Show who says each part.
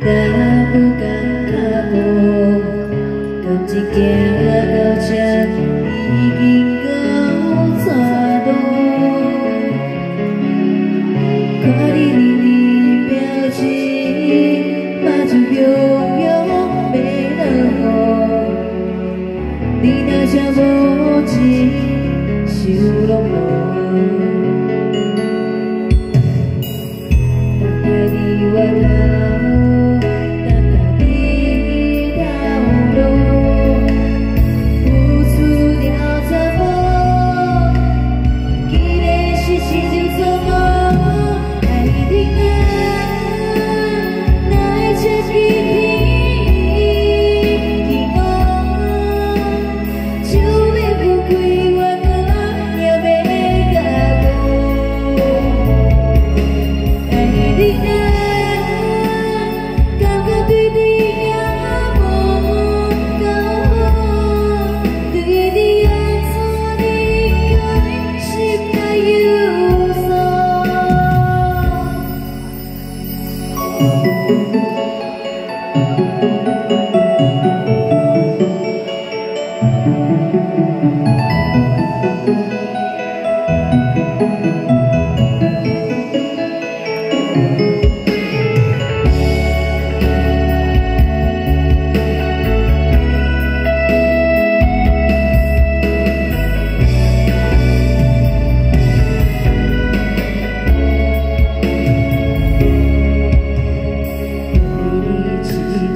Speaker 1: 나무 같아도 끔찍해